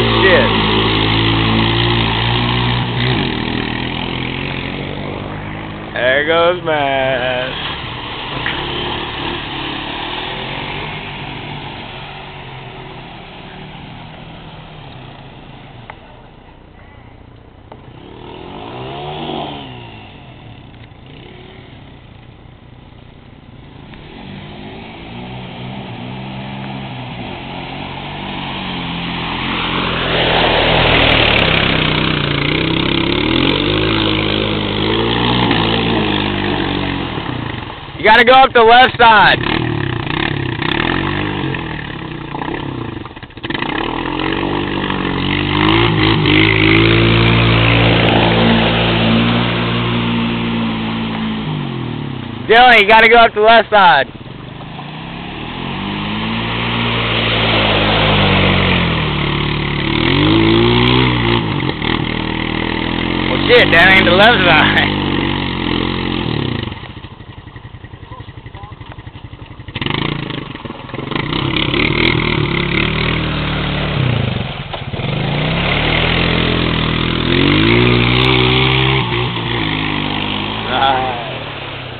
Shit. There goes Matt. You gotta go up the left side. Dylan, you gotta go up the left side. Well shit, that ain't the left side.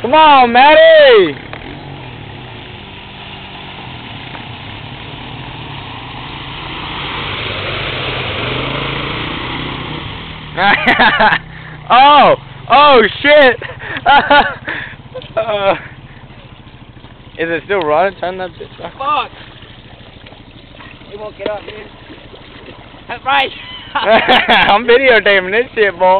Come on, Matty! oh! Oh, shit! uh, is it still running? Turn that bitch off. Fuck! He won't get up, dude. That's right. I'm videotaping this shit, boy.